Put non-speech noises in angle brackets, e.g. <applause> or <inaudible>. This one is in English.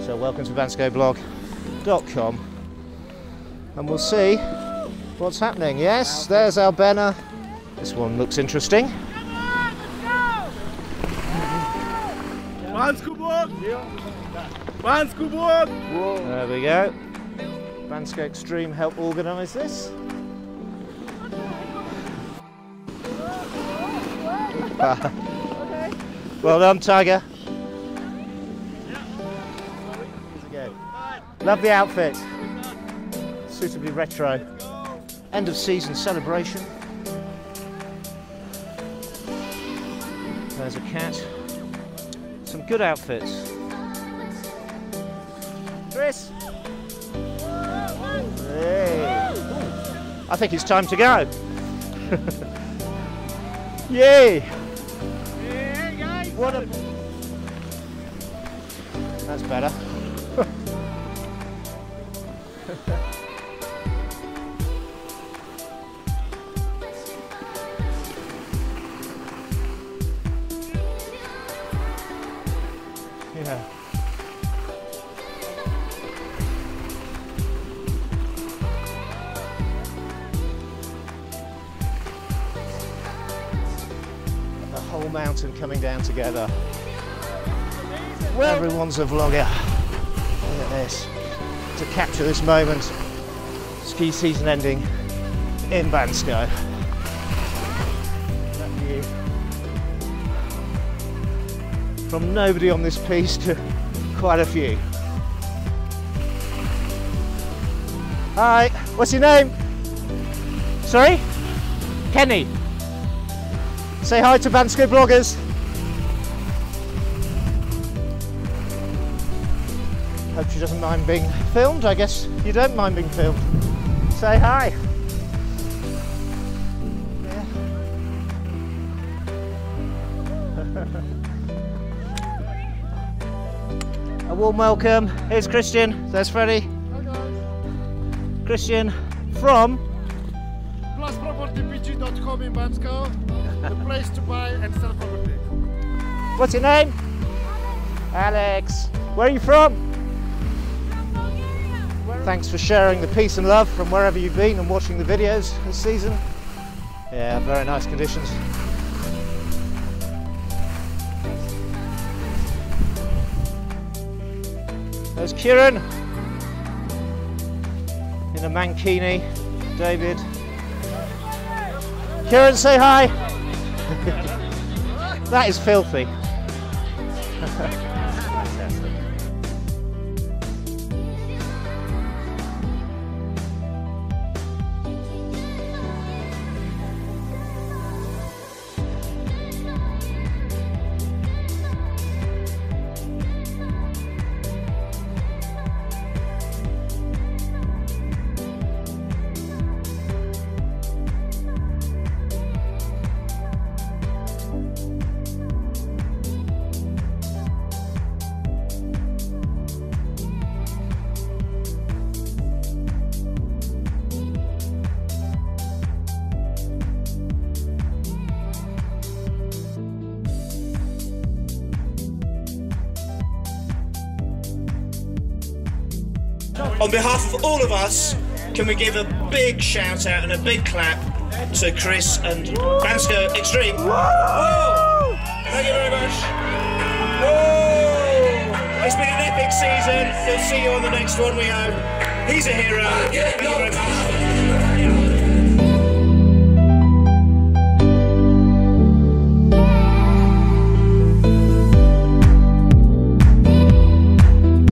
So welcome to banskoblog.com and we'll see what's happening. Yes, there's Albena. This one looks interesting. There we go. Bansko Extreme help organise this. <laughs> <laughs> well done, Tiger. Love the outfit. Suitably retro. End of season celebration. There's a cat. Some good outfits. Chris. Hey. I think it's time to go. <laughs> Yay! What a... That's better. <laughs> yeah. The whole mountain coming down together. Everyone's a vlogger. Look at this. To capture this moment. Ski season ending in Bansko. That view. From nobody on this piste to quite a few. Hi, what's your name? Sorry? Kenny. Say hi to Bansko bloggers. Hope she doesn't mind being filmed. I guess you don't mind being filmed. Say hi. Yeah. <laughs> A warm welcome. Here's Christian. There's Freddie. Christian from pluspropertybg.com in Bansko, the place to buy and sell property. What's your name? Alex. Where are you from? Thanks for sharing the peace and love from wherever you've been and watching the videos this season. Yeah, very nice conditions. There's Kieran in a mankini. David. Kieran, say hi. <laughs> that is filthy. <laughs> On behalf of all of us, can we give a big shout out and a big clap to Chris and Bansko Extreme? Whoa! Thank you very much. Whoa! It's been an epic season. We'll see you on the next one, we hope. He's a hero. Thank you very much.